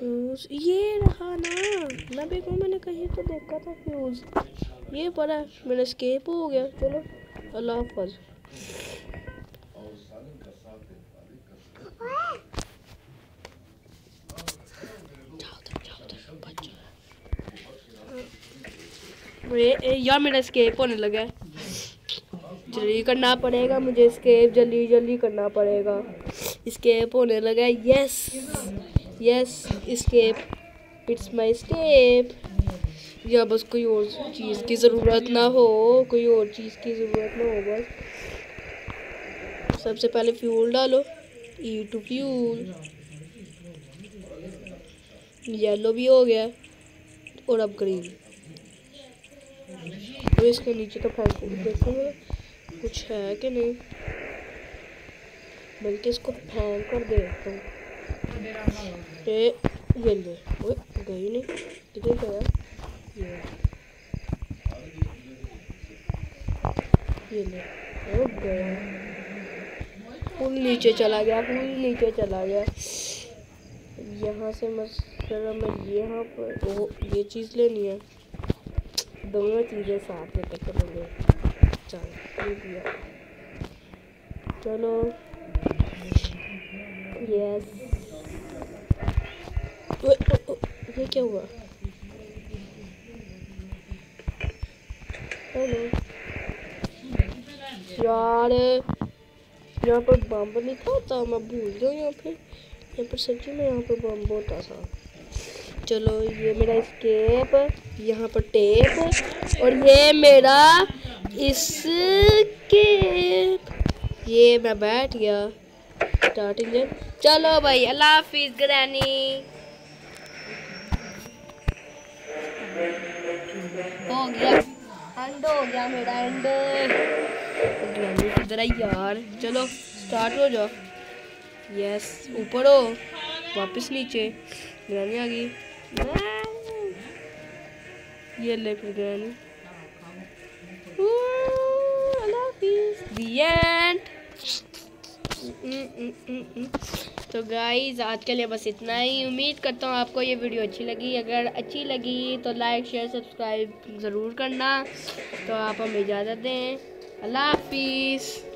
Fuse ये रहा ना। मैं देखो मैंने कहीं तो देखा था फ्यूज ये पड़ा मेरा स्केप हो गया। चलो अल्लाह हाफज यार मेरा स्केप होने लगा है। जल्दी करना पड़ेगा मुझे स्केप जल्दी जल्दी करना पड़ेगा। स्केप होने लगा है। Yes yes escape it's my escape या बस कोई और चीज़ की ज़रूरत ना हो, कोई और चीज़ की ज़रूरत ना हो बस। सबसे पहले फ्यूल डालो ई टू फ्यूल येलो भी हो गया, और अब ग्रीन तो इसके नीचे तो फेंक देखो कुछ है कि नहीं? बल्कि इसको फेंक कर देखता हूँ। ये ये ले। गई नहीं। किधर गया? ये। ये ले। ओ, गया। फुल नीचे चला गया फुल नीचे चला गया। यहाँ से मसला मैं यहाँ पर वो ये चीज़ लेनी है। दोनों चीज़ें साथ में चलेंगे चलो, ये दिया चलो। यस ये क्या हुआ? हेलो। यार, यहाँ पर बम्ब नहीं था मैं भूल गया यहाँ पे। यहाँ पर सच्ची में यहाँ पर बम्ब होता था। चलो, ये मेरा स्केप यहाँ पर टेप और ये मेरा स्केप ये मैं बैठ गया। स्टार्ट इंजन चलो भाई, अल्लाह हाफिज, ग्रैनी। हो गया। एंड हो गया मेरा एंड किधर आई यार। चलो स्टार्ट हो जाओ। यस ऊपर हो। वापस नीचे। ग्रैनी आ गई। ये ले फिर ग्रैनी तो गाइज़ आज के लिए बस इतना ही। उम्मीद करता हूँ आपको ये वीडियो अच्छी लगी। अगर अच्छी लगी तो लाइक शेयर सब्सक्राइब ज़रूर करना। तो आप हमें इजाज़त दें। अल्लाह हाफिज़।